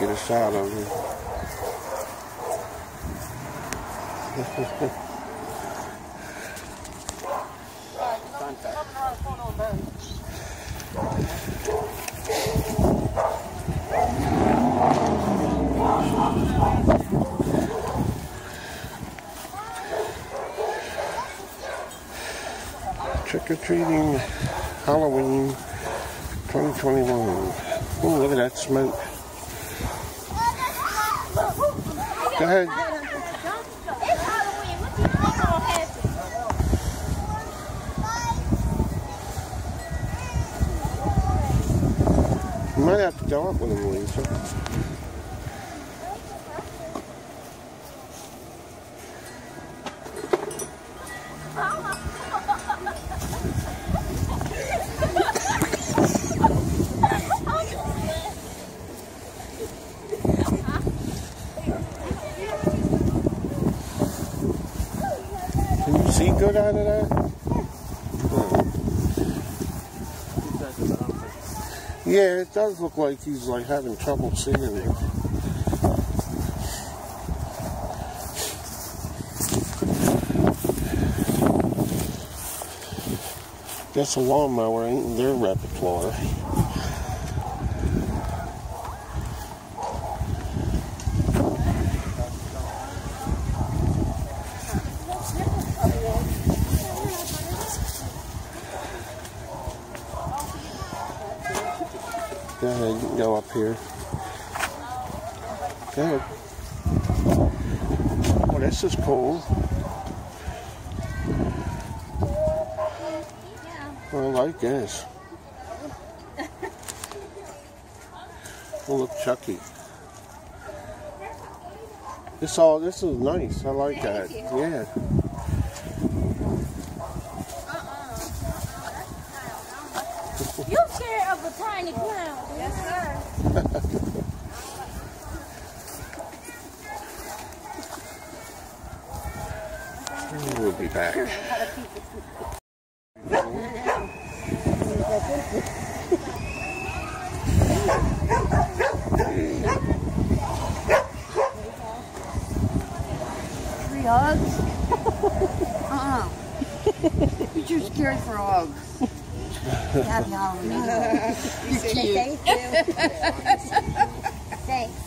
get a shot of him. Trick or treating Halloween 2021. Oh, look at that smoke. Go ahead. You might have to go up with him, Lisa. Can you see good out of that? Yeah, it does look like he's like having trouble seeing it. Guess a lawnmower ain't in their repertoire. Ahead, you can go up here. Go ahead. Oh, this is cool. I like this. Oh, look, Chucky. This all this is nice. I like that. Yeah. Uh-uh. Uh-uh. You're scared of a tiny clown. We'll be back. Three hugs? uh-uh. You're too scared for hugs. Happy Halloween. You're cute. Thank you. Thanks.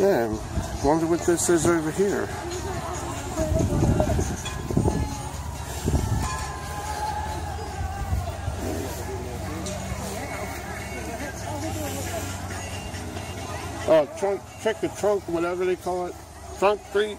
Yeah. Wonder what this is over here. Oh, trunk, check the trunk, whatever they call it. Trunk treat.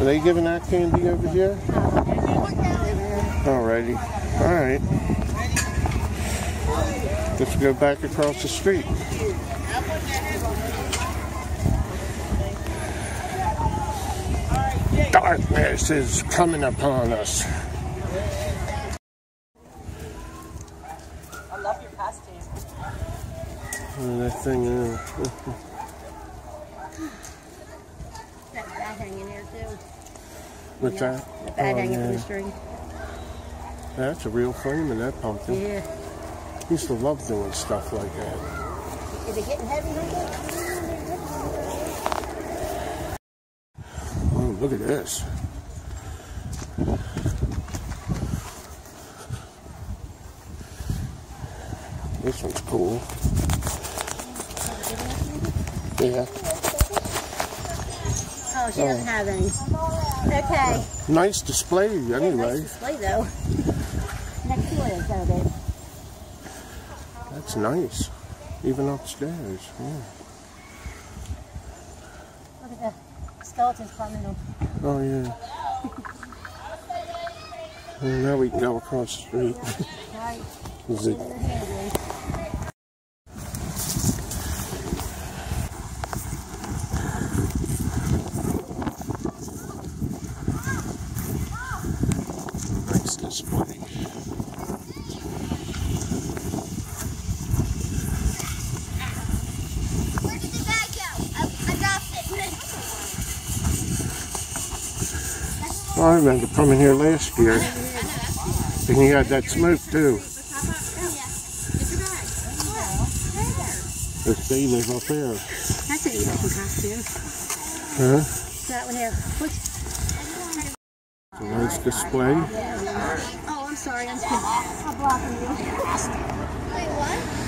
Are they giving out candy over here? Alrighty. Alright. Let's go back across the street. Darkness is coming upon us. I love your costume. That thing is. That bag hanging there too. What's that? The bag Oh, hanging from yeah. the string. That's a real flame in that pumpkin. Yeah. Used to love doing stuff like that. Is it getting heavy, Oh, look at this. This one's cool. Yeah. Oh, she doesn't oh. have any. Okay. Nice display anyway. Nice display though. Next to it is though, babe. That's nice. Even upstairs. Yeah. Look at the skeletons climbing up. Oh yeah. And now we can go across the street. Right. Is it Your hand, Grace. nice display? Where did the bag go? I, I dropped it. I remember coming here last year. And you had that smoke too. If they live up there. That's an Ethan costume. Huh? That one here. Which? A nice display. Oh, I'm sorry. I'm, I'm blocking you. Wait, what?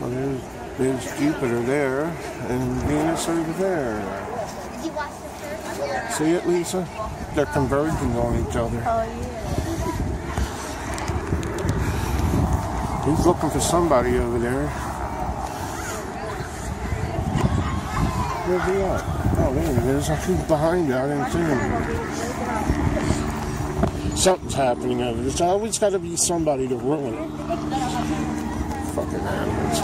Well, there's, there's Jupiter there and Venus over there. Did you watch the first? See it, Lisa? They're converging on each other. Oh, yeah. He's looking for somebody over there. Where's he at? Oh, there he is. He's behind you. I didn't see him. Something's happening over there. There's always got to be somebody to ruin it. Fucking animals.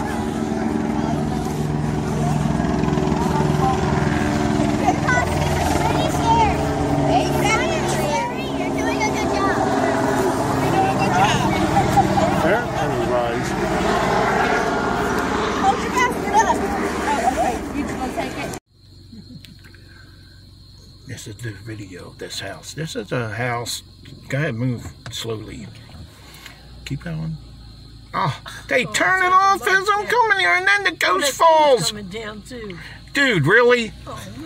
Your costume is pretty scary. It's very scary. You're doing a good job. You're doing a good job. There, Pennywise. Hold your basket up. You just gonna take it? This is the video of this house. This is a house. Go ahead, move slowly. Keep going. Oh, they turn it off as I'm coming here, and then the ghost falls. coming down too. Dude, really? Oh,